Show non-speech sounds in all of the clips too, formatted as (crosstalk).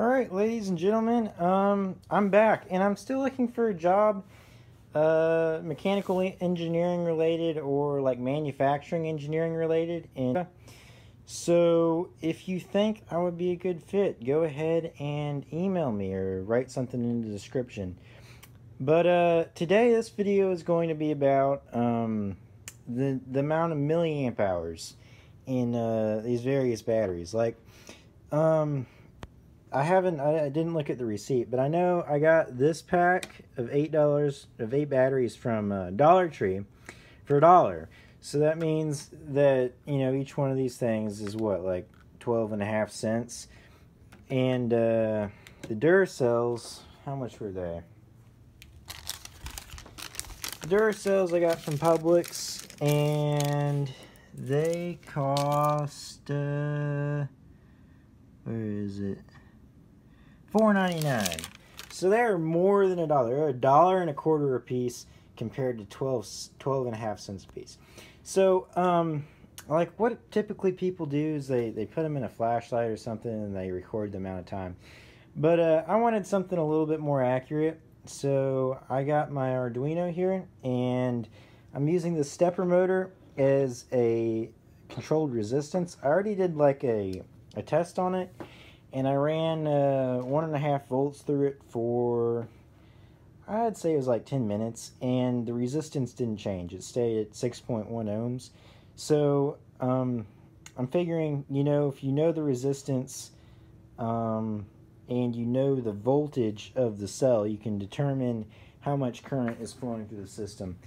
All right, ladies and gentlemen, um, I'm back, and I'm still looking for a job, uh, mechanical engineering related or like manufacturing engineering related. And so, if you think I would be a good fit, go ahead and email me or write something in the description. But uh, today, this video is going to be about um, the the amount of milliamp hours in uh, these various batteries. Like, um, I haven't, I, I, didn't look at the receipt, but I know I got this pack of eight dollars of eight batteries from uh, Dollar Tree for a dollar. So that means that you know each one of these things is what like 12 and a half cents, and uh, the Duracells, how much were they? Duracells I got from Publix, and they cost, uh, where is it? Four ninety nine. So they're more than a dollar. They're a dollar and a quarter a piece compared to 12, 12 and a half cents a piece. So, um, like what typically people do is they, they put them in a flashlight or something and they record the amount of time. But uh, I wanted something a little bit more accurate. So I got my Arduino here and I'm using the stepper motor as a controlled resistance. I already did like a, a test on it and I ran uh, one and a half volts through it for I'd say it was like 10 minutes and the resistance didn't change. It stayed at 6.1 ohms. So um, I'm figuring, you know, if you know the resistance um, and you know the voltage of the cell, you can determine how much current is flowing through the system.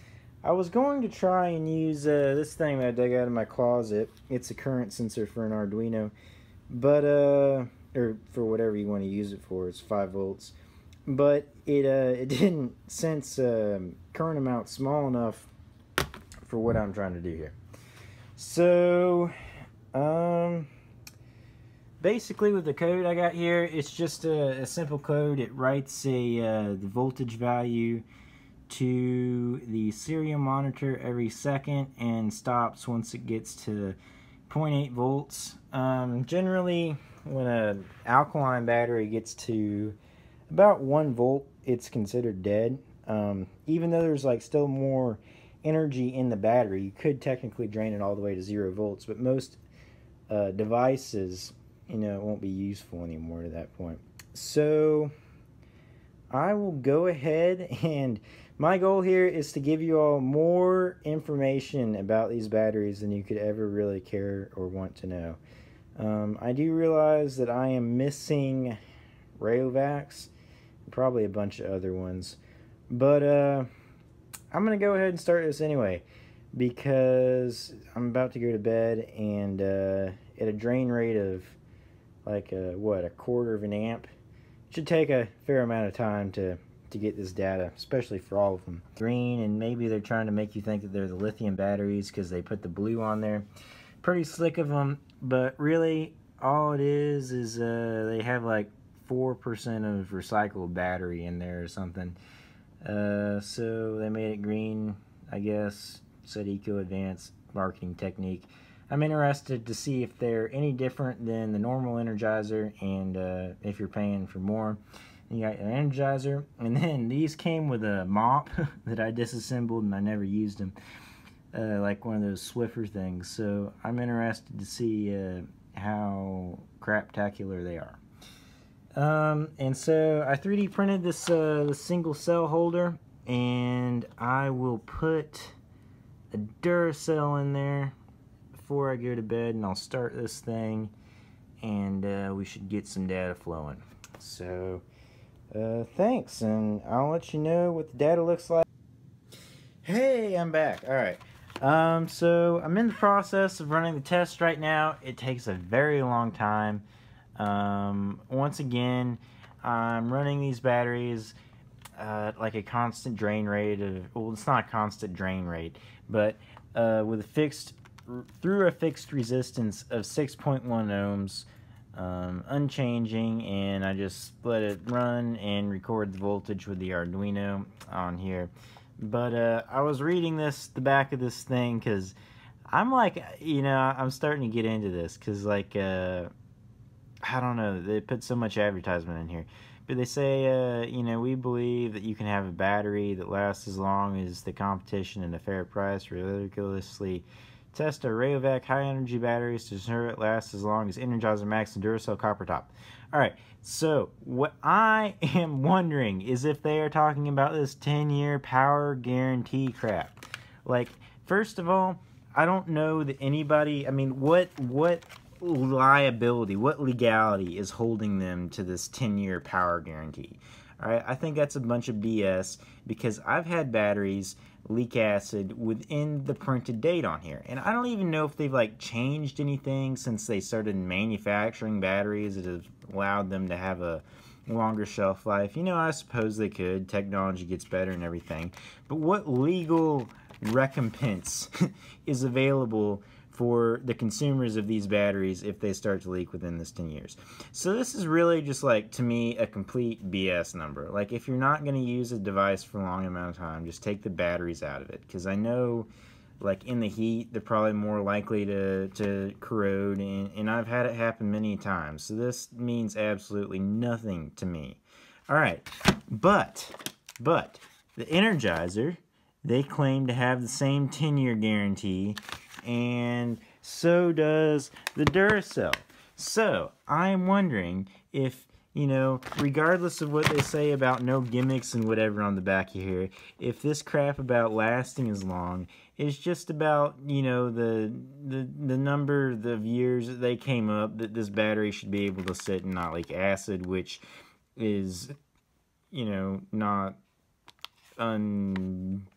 I was going to try and use uh, this thing that I dug out of my closet. It's a current sensor for an Arduino, but uh, or for whatever you want to use it for. It's five volts, but it uh, it (laughs) didn't sense um, current amount small enough for what I'm trying to do here. So, um, basically with the code I got here, it's just a, a simple code. It writes a uh, the voltage value to the serial monitor every second and stops once it gets to 0.8 volts. Um, generally, when an alkaline battery gets to about 1 volt, it's considered dead. Um, even though there's like still more energy in the battery, you could technically drain it all the way to 0 volts, but most uh, devices you know, won't be useful anymore at that point. So I will go ahead (laughs) and my goal here is to give you all more information about these batteries than you could ever really care or want to know. Um, I do realize that I am missing Rayovacs, probably a bunch of other ones, but uh, I'm going to go ahead and start this anyway because I'm about to go to bed and uh, at a drain rate of like a, what a quarter of an amp? It should take a fair amount of time to to get this data especially for all of them. Green and maybe they're trying to make you think that they're the lithium batteries because they put the blue on there. Pretty slick of them but really all it is is uh, they have like 4% of recycled battery in there or something. Uh, so they made it green I guess said eco advanced marketing technique. I'm interested to see if they're any different than the normal Energizer and uh, if you're paying for more. You got an Energizer, and then these came with a mop (laughs) that I disassembled and I never used them, uh, like one of those Swiffer things. So I'm interested to see uh, how craptacular they are. Um, and so I 3D printed this, uh, single cell holder, and I will put a Duracell in there before I go to bed and I'll start this thing and uh, we should get some data flowing. So, uh, thanks, and I'll let you know what the data looks like. Hey, I'm back. All right. Um, so I'm in the process of running the test right now. It takes a very long time. Um, once again, I'm running these batteries uh, like a constant drain rate of, well, it's not a constant drain rate, but uh, with a fixed through a fixed resistance of 6.1 ohms, um, unchanging, and I just let it run and record the voltage with the Arduino on here. But uh, I was reading this, the back of this thing, because I'm like, you know, I'm starting to get into this, because like, uh, I don't know. They put so much advertisement in here. But they say, uh, you know, we believe that you can have a battery that lasts as long as the competition and a fair price. Ridiculously test our Rayovac high energy batteries to ensure it lasts as long as Energizer Max and Duracell Copper Top. Alright, so what I (laughs) am wondering is if they are talking about this 10 year power guarantee crap. Like, first of all, I don't know that anybody, I mean, what, what liability, what legality is holding them to this 10 year power guarantee? All right, I think that's a bunch of BS because I've had batteries leak acid within the printed date on here. And I don't even know if they've like changed anything since they started manufacturing batteries that have allowed them to have a longer shelf life. You know, I suppose they could. Technology gets better and everything. But what legal recompense (laughs) is available for the consumers of these batteries if they start to leak within this 10 years. So this is really just like, to me, a complete BS number. Like, if you're not going to use a device for a long amount of time, just take the batteries out of it. Because I know, like, in the heat, they're probably more likely to, to corrode, and, and I've had it happen many times. So this means absolutely nothing to me. All right, but, but, the Energizer, they claim to have the same 10-year guarantee and so does the Duracell. So, I'm wondering if, you know, regardless of what they say about no gimmicks and whatever on the back of here, if this crap about lasting as long is just about, you know, the, the, the number of years that they came up that this battery should be able to sit and not acid, which is, you know, not un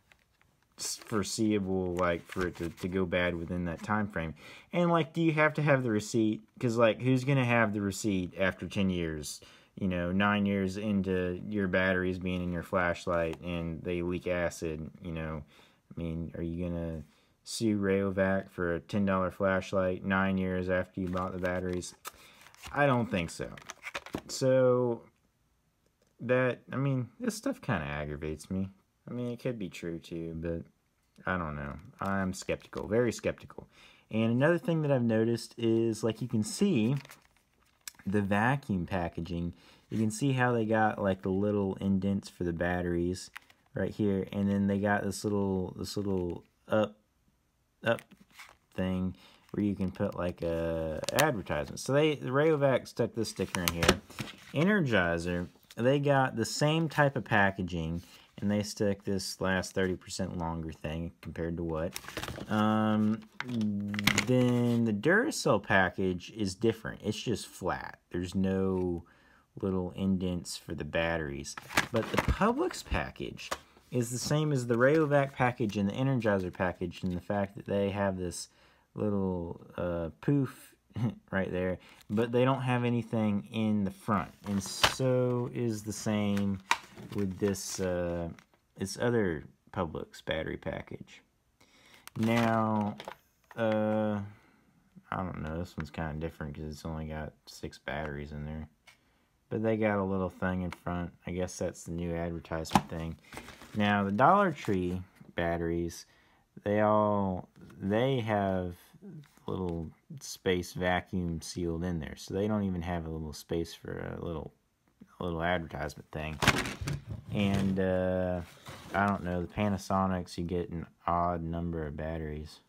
foreseeable like for it to, to go bad within that time frame and like do you have to have the receipt? Because like who's gonna have the receipt after 10 years? You know nine years into your batteries being in your flashlight and they leak acid you know? I mean are you gonna sue rayovac for a $10 flashlight nine years after you bought the batteries? I don't think so. So that i mean this stuff kind of aggravates me I mean, it could be true too, but I don't know. I'm skeptical, very skeptical. And another thing that I've noticed is, like you can see, the vacuum packaging. You can see how they got like the little indents for the batteries right here, and then they got this little this little up up thing where you can put like a advertisement. So they the Rayovac stuck this sticker in here. Energizer, they got the same type of packaging and they stick this last 30% longer thing compared to what. Um, then the Duracell package is different. It's just flat. There's no little indents for the batteries. But the Publix package is the same as the Rayovac package and the Energizer package in the fact that they have this little uh, poof (laughs) right there, but they don't have anything in the front. And so is the same with this uh, this other Publix battery package. Now, uh, I don't know, this one's kind of different because it's only got six batteries in there. But they got a little thing in front. I guess that's the new advertisement thing. Now, the Dollar Tree batteries, they all, they have little space vacuum sealed in there. So they don't even have a little space for a little, little advertisement thing. And uh, I don't know, the Panasonics, you get an odd number of batteries.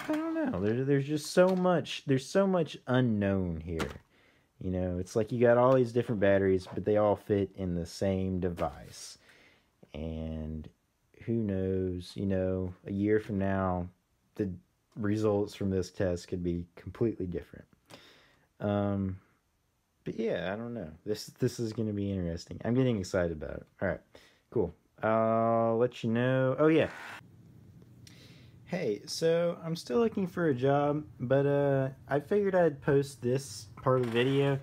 I don't know. There, there's just so much. There's so much unknown here. You know, it's like you got all these different batteries, but they all fit in the same device. And who knows? You know, a year from now, the results from this test could be completely different. Um, but yeah, I don't know. This this is going to be interesting. I'm getting excited about it. All right, cool. I'll let you know. Oh yeah. Hey, so I'm still looking for a job, but uh, I figured I'd post this part of the video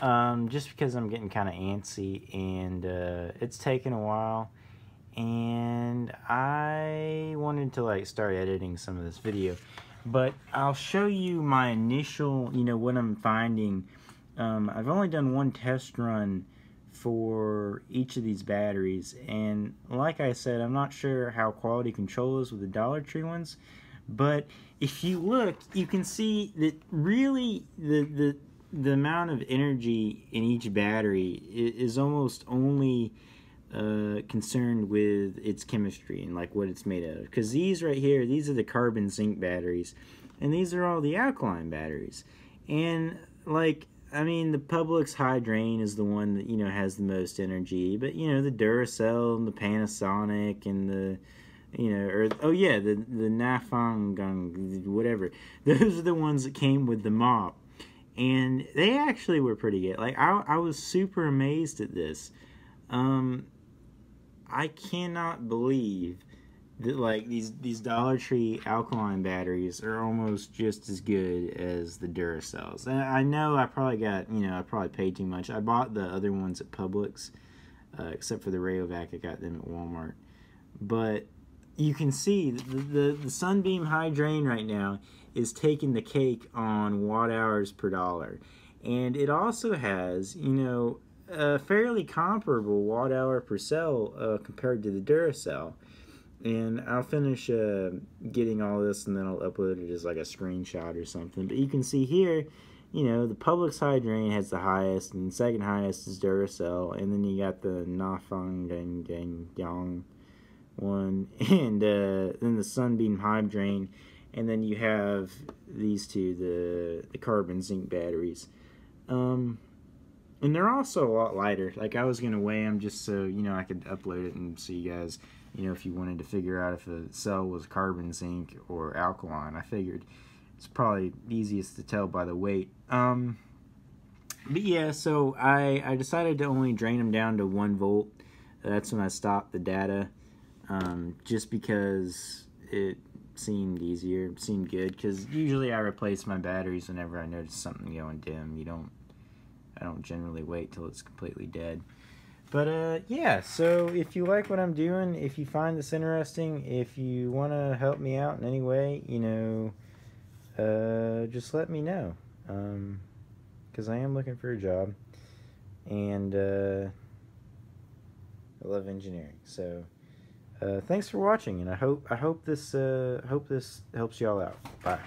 um, just because I'm getting kind of antsy and uh, it's taken a while and I wanted to like start editing some of this video but I'll show you my initial you know what I'm finding um, I've only done one test run for each of these batteries and like I said I'm not sure how quality control is with the Dollar Tree ones but if you look you can see that really the the the amount of energy in each battery is almost only uh, concerned with its chemistry and like what it's made of. Because these right here, these are the carbon zinc batteries, and these are all the alkaline batteries. And like, I mean, the Publix High Drain is the one that you know has the most energy, but you know the Duracell and the Panasonic and the you know, or oh yeah, the the Nafangang, whatever. (laughs) Those are the ones that came with the mop, and they actually were pretty good. Like I, I was super amazed at this. Um, I cannot believe that like these these Dollar Tree alkaline batteries are almost just as good as the Duracells. And I know I probably got you know I probably paid too much. I bought the other ones at Publix, uh, except for the Rayovac. I got them at Walmart, but you can see the, the, the Sunbeam High Drain right now is taking the cake on watt hours per dollar. And it also has, you know, a fairly comparable watt hour per cell uh, compared to the Duracell. And I'll finish uh, getting all this and then I'll upload it as like a screenshot or something. But you can see here, you know, the Publix Drain has the highest and second highest is Duracell. And then you got the Nafang Gang Gang Yang one, (laughs) and uh, then the Sunbeam Drain, and then you have these two, the the carbon zinc batteries. Um, and they're also a lot lighter. Like I was gonna weigh them just so you know I could upload it and see you guys, you know, if you wanted to figure out if a cell was carbon zinc or alkaline. I figured it's probably easiest to tell by the weight. Um, but yeah, so I I decided to only drain them down to one volt. That's when I stopped the data um, just because it seemed easier, seemed good. Because usually I replace my batteries whenever I notice something going dim. You don't, I don't generally wait till it's completely dead. But uh, yeah, so if you like what I'm doing, if you find this interesting, if you want to help me out in any way, you know, uh, just let me know. Because um, I am looking for a job. And uh, I love engineering. So uh, thanks for watching, and I hope I hope this uh, hope this helps y'all out. Bye.